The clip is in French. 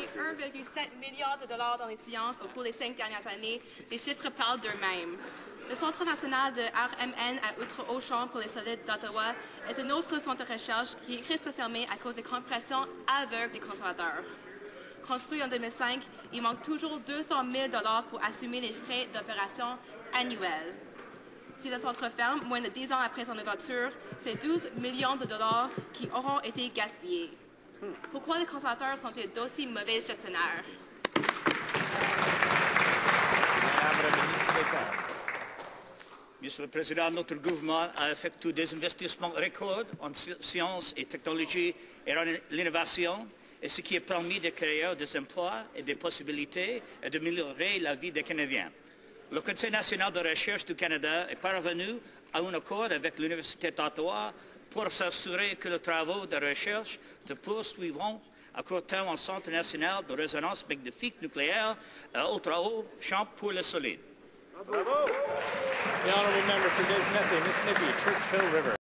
déployé 1,7 milliard de dollars dans les sciences au cours des cinq dernières années. Les chiffres parlent d'eux-mêmes. Le Centre national de RMN à Outre-Auchamp pour les solides d'Ottawa est un autre centre de recherche qui risque de fermer à cause des compressions aveugles des conservateurs. Construit en 2005, il manque toujours 200 000 dollars pour assumer les frais d'opération annuels. Si le centre ferme, moins de 10 ans après son ouverture, c'est 12 millions de dollars qui auront été gaspillés. Pourquoi les conservateurs sont-ils d'aussi mauvais gestionnaires? Madame la ministre d'État. Monsieur le Président, notre gouvernement a effectué des investissements records en sci- sciences et technologies et en l'innovation, et ce qui a permis de créer des emplois et des possibilités et d'améliorer la vie des Canadiens. Le Conseil national de recherche du Canada est parvenu à un accord avec l'Université d'Ottawa pour s'assurer que les travaux de recherche se poursuivront à court terme au Centre national de résonance magnétique nucléaire à ultra-haut champ pour le solide. The honourable member for Des Methodist, Mississippi, Church Hill River.